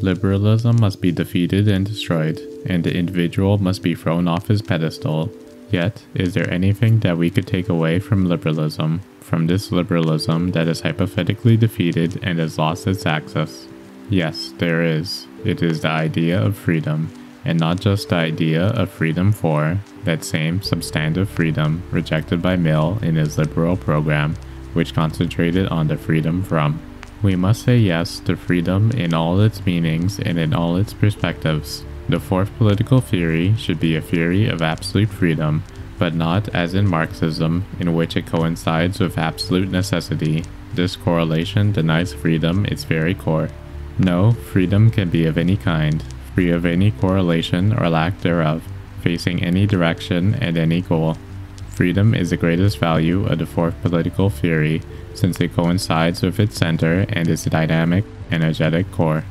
Liberalism must be defeated and destroyed, and the individual must be thrown off his pedestal. Yet, is there anything that we could take away from liberalism, from this liberalism that is hypothetically defeated and has lost its access? Yes, there is. It is the idea of freedom, and not just the idea of freedom for, that same substantive freedom rejected by Mill in his liberal program, which concentrated on the freedom from. We must say yes to freedom in all its meanings and in all its perspectives. The fourth political theory should be a theory of absolute freedom, but not as in Marxism, in which it coincides with absolute necessity. This correlation denies freedom its very core. No, freedom can be of any kind, free of any correlation or lack thereof, facing any direction and any goal. Freedom is the greatest value of the fourth political theory, since it coincides with its center and its dynamic, energetic core.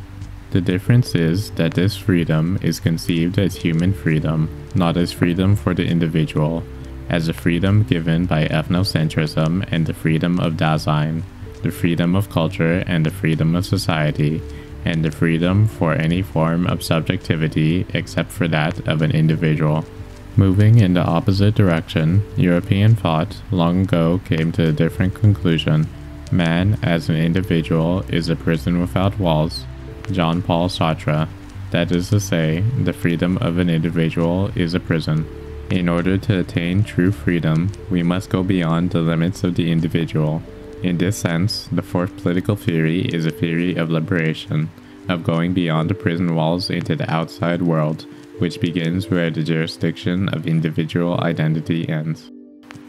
The difference is that this freedom is conceived as human freedom, not as freedom for the individual, as a freedom given by ethnocentrism and the freedom of Dasein, the freedom of culture and the freedom of society, and the freedom for any form of subjectivity except for that of an individual. Moving in the opposite direction, European thought long ago came to a different conclusion. Man, as an individual, is a prison without walls. Jean Paul Sartre. That is to say, the freedom of an individual is a prison. In order to attain true freedom, we must go beyond the limits of the individual. In this sense, the fourth political theory is a theory of liberation, of going beyond the prison walls into the outside world, which begins where the jurisdiction of individual identity ends.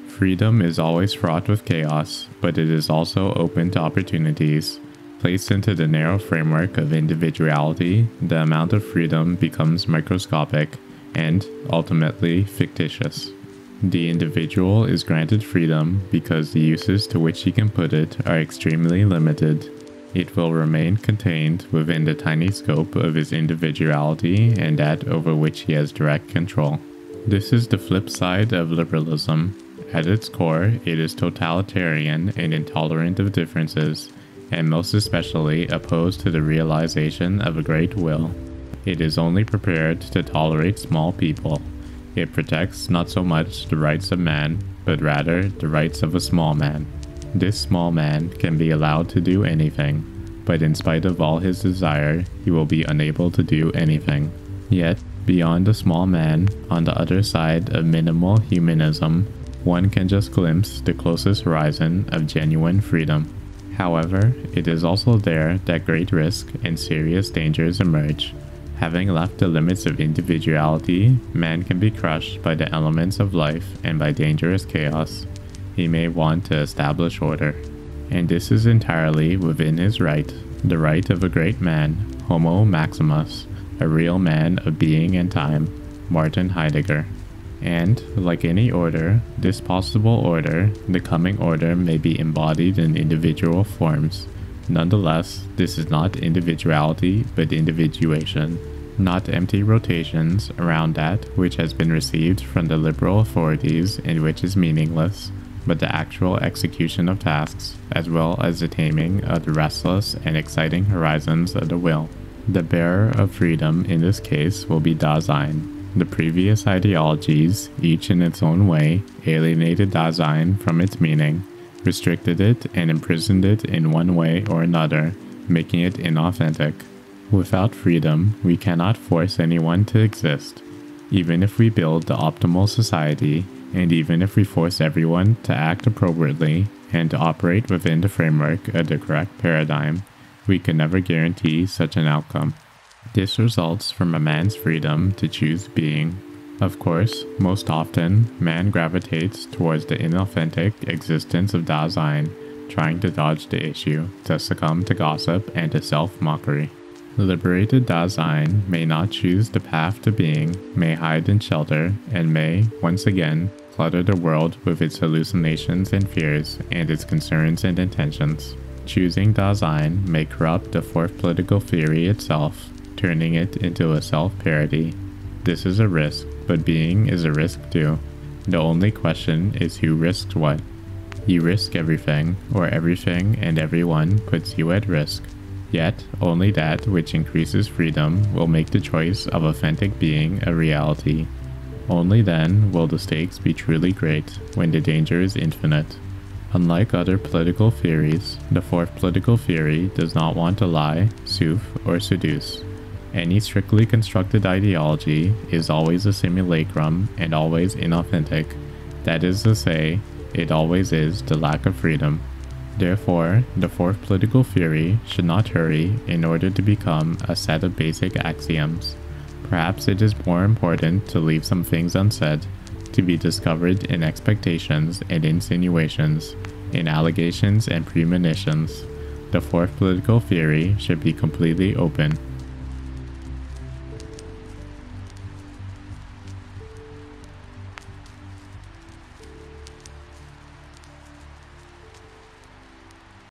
Freedom is always fraught with chaos, but it is also open to opportunities. Placed into the narrow framework of individuality, the amount of freedom becomes microscopic and, ultimately, fictitious. The individual is granted freedom because the uses to which he can put it are extremely limited. It will remain contained within the tiny scope of his individuality and that over which he has direct control. This is the flip side of liberalism. At its core, it is totalitarian and intolerant of differences, and most especially opposed to the realization of a great will. It is only prepared to tolerate small people. It protects not so much the rights of man, but rather the rights of a small man. This small man can be allowed to do anything, but in spite of all his desire, he will be unable to do anything. Yet, beyond the small man, on the other side of minimal humanism, one can just glimpse the closest horizon of genuine freedom. However, it is also there that great risk and serious dangers emerge. Having left the limits of individuality, man can be crushed by the elements of life and by dangerous chaos. He may want to establish order. And this is entirely within his right, the right of a great man, Homo Maximus, a real man of being and time, Martin Heidegger. And, like any order, this possible order, the coming order, may be embodied in individual forms. Nonetheless, this is not individuality, but individuation, not empty rotations around that which has been received from the liberal authorities and which is meaningless, but the actual execution of tasks, as well as the taming of the restless and exciting horizons of the will. The bearer of freedom in this case will be Dasein, the previous ideologies, each in its own way, alienated Dasein from its meaning, restricted it, and imprisoned it in one way or another, making it inauthentic. Without freedom, we cannot force anyone to exist. Even if we build the optimal society, and even if we force everyone to act appropriately and to operate within the framework of the correct paradigm, we can never guarantee such an outcome. This results from a man's freedom to choose being. Of course, most often, man gravitates towards the inauthentic existence of Dasein, trying to dodge the issue, to succumb to gossip and to self mockery. The liberated Dasein may not choose the path to being, may hide in shelter, and may, once again, clutter the world with its hallucinations and fears and its concerns and intentions. Choosing Dasein may corrupt the fourth political theory itself, turning it into a self parody. This is a risk, but being is a risk too. The only question is who risks what. You risk everything, or everything and everyone puts you at risk. Yet, only that which increases freedom will make the choice of authentic being a reality. Only then will the stakes be truly great, when the danger is infinite. Unlike other political theories, the fourth political theory does not want to lie, soothe, or seduce. Any strictly constructed ideology is always a simulacrum and always inauthentic. That is to say, it always is the lack of freedom. Therefore, the fourth political theory should not hurry in order to become a set of basic axioms. Perhaps it is more important to leave some things unsaid, to be discovered in expectations and insinuations, in allegations and premonitions. The fourth political theory should be completely open.